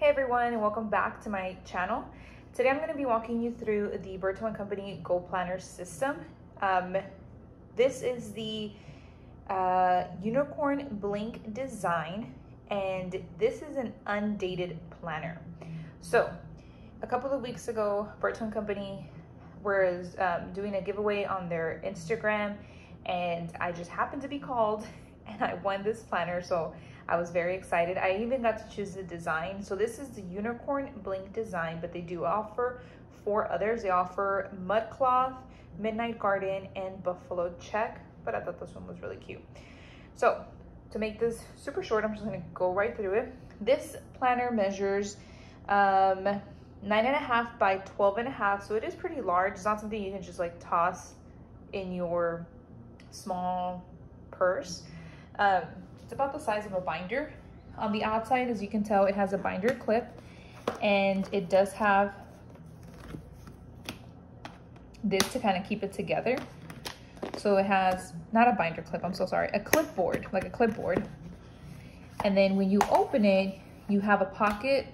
Hey everyone and welcome back to my channel. Today I'm going to be walking you through the Berteau & Company Goal Planner system. Um, this is the uh, Unicorn Blink design and this is an undated planner. So a couple of weeks ago, Berteau & Company was um, doing a giveaway on their Instagram and I just happened to be called and I won this planner. So I was very excited. I even got to choose the design. So this is the Unicorn Blink design, but they do offer four others. They offer Mud Cloth, Midnight Garden, and Buffalo Check, but I thought this one was really cute. So to make this super short, I'm just gonna go right through it. This planner measures um, nine and a half by 12 and a half. So it is pretty large. It's not something you can just like toss in your small purse. Um, it's about the size of a binder. On the outside, as you can tell, it has a binder clip and it does have this to kind of keep it together. So it has, not a binder clip, I'm so sorry, a clipboard, like a clipboard. And then when you open it, you have a pocket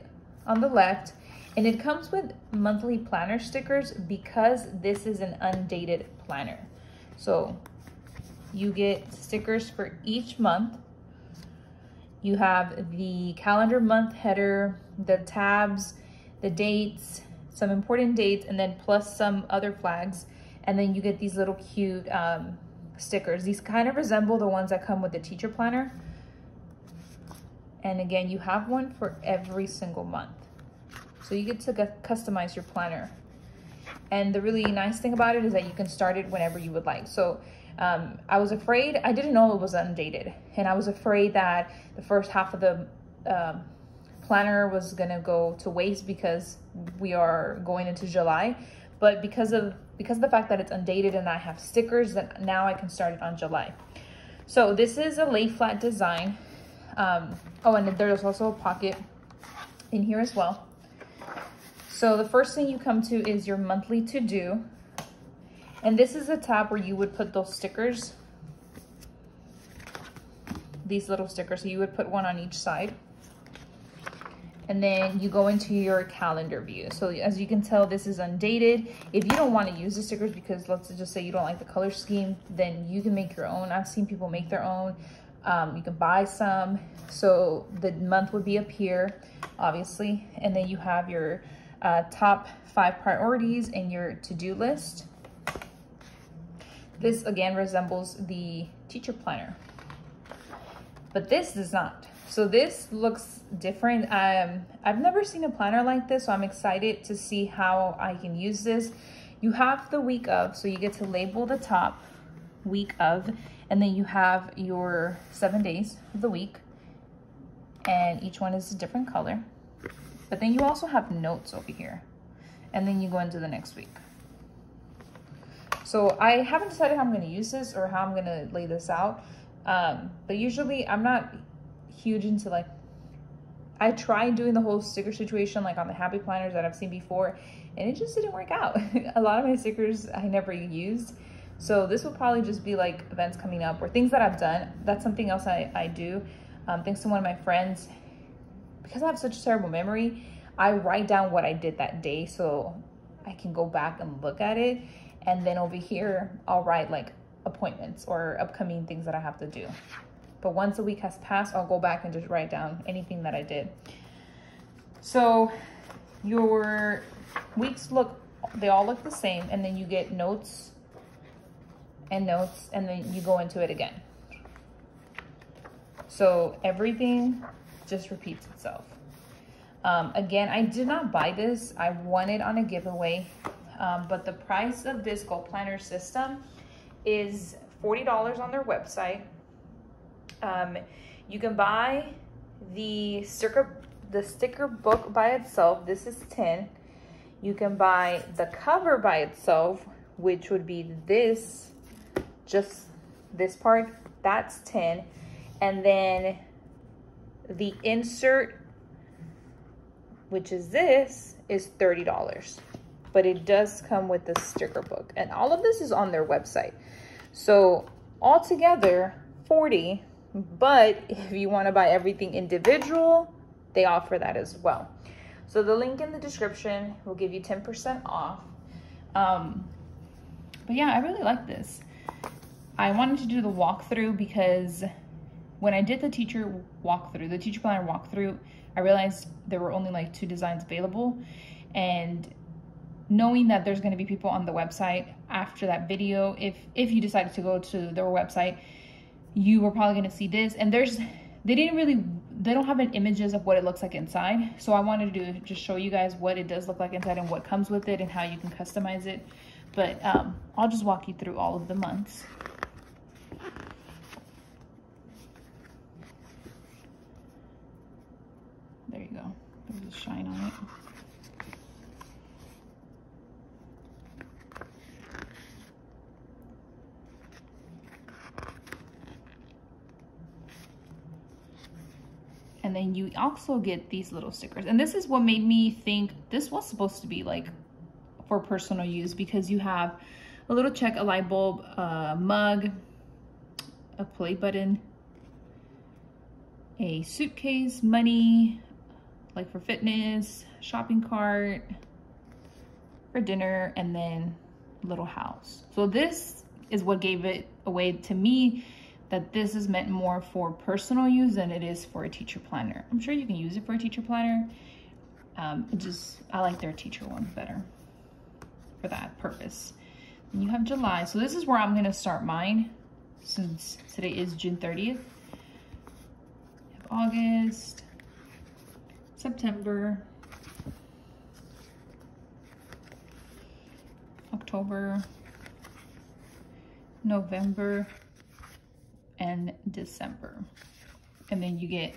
on the left and it comes with monthly planner stickers because this is an undated planner. So you get stickers for each month you have the calendar month header, the tabs, the dates, some important dates, and then plus some other flags. And then you get these little cute um, stickers. These kind of resemble the ones that come with the teacher planner. And again, you have one for every single month. So you get to customize your planner. And the really nice thing about it is that you can start it whenever you would like. So um, I was afraid, I didn't know it was undated. And I was afraid that the first half of the uh, planner was gonna go to waste because we are going into July. But because of because of the fact that it's undated and I have stickers, that now I can start it on July. So this is a lay flat design. Um, oh, and there's also a pocket in here as well. So the first thing you come to is your monthly to do. And this is the tab where you would put those stickers. These little stickers. So you would put one on each side. And then you go into your calendar view. So as you can tell, this is undated. If you don't want to use the stickers because let's just say you don't like the color scheme, then you can make your own. I've seen people make their own. Um, you can buy some. So the month would be up here, obviously. And then you have your uh, top five priorities and your to-do list. This again resembles the teacher planner, but this does not. So this looks different. Um, I've never seen a planner like this, so I'm excited to see how I can use this. You have the week of, so you get to label the top week of, and then you have your seven days of the week, and each one is a different color. But then you also have notes over here, and then you go into the next week. So I haven't decided how I'm going to use this or how I'm going to lay this out. Um, but usually I'm not huge into like, I tried doing the whole sticker situation like on the happy planners that I've seen before and it just didn't work out. a lot of my stickers I never used. So this will probably just be like events coming up or things that I've done. That's something else I, I do. Um, thanks to one of my friends, because I have such a terrible memory, I write down what I did that day so I can go back and look at it and then over here, I'll write like appointments or upcoming things that I have to do. But once a week has passed, I'll go back and just write down anything that I did. So your weeks look, they all look the same. And then you get notes and notes and then you go into it again. So everything just repeats itself. Um, again, I did not buy this. I won it on a giveaway um, but the price of this Goal Planner system is $40 on their website. Um, you can buy the sticker, the sticker book by itself. This is 10. You can buy the cover by itself, which would be this, just this part, that's 10. And then the insert, which is this, is $30 but it does come with the sticker book. And all of this is on their website. So altogether, 40 but if you want to buy everything individual, they offer that as well. So the link in the description will give you 10% off. Um, but yeah, I really like this. I wanted to do the walkthrough because when I did the teacher walkthrough, the teacher planner walkthrough, I realized there were only like two designs available. And knowing that there's going to be people on the website after that video, if if you decided to go to their website, you were probably going to see this. And there's they didn't really they don't have images of what it looks like inside. So i wanted to just show you guys what it does look like inside and what comes with it and how you can customize it. But um, i'll just walk you through all of the months. There you go. There's a shine on it then you also get these little stickers. And this is what made me think this was supposed to be like for personal use because you have a little check a light bulb a mug a play button a suitcase money like for fitness shopping cart for dinner and then little house. So this is what gave it away to me that this is meant more for personal use than it is for a teacher planner. I'm sure you can use it for a teacher planner. Um, just, I like their teacher one better for that purpose. You have July. So this is where I'm gonna start mine since today is June 30th. August, September, October, November, and December. And then you get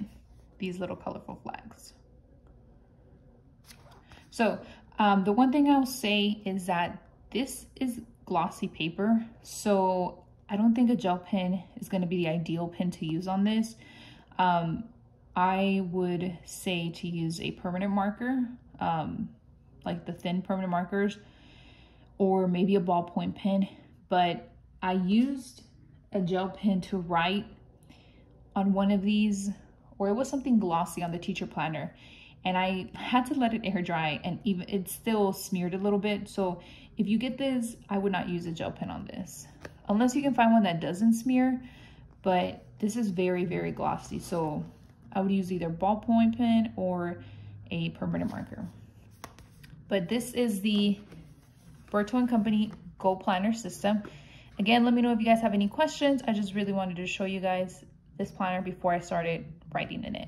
these little colorful flags. So um, the one thing I'll say is that this is glossy paper. So I don't think a gel pen is going to be the ideal pen to use on this. Um, I would say to use a permanent marker, um, like the thin permanent markers, or maybe a ballpoint pen. But I used a gel pen to write on one of these, or it was something glossy on the teacher planner. And I had to let it air dry and even it still smeared a little bit. So if you get this, I would not use a gel pen on this. Unless you can find one that doesn't smear, but this is very, very glossy. So I would use either ballpoint pen or a permanent marker. But this is the Berteau & Company Goal Planner System. Again, let me know if you guys have any questions. I just really wanted to show you guys this planner before I started writing in it.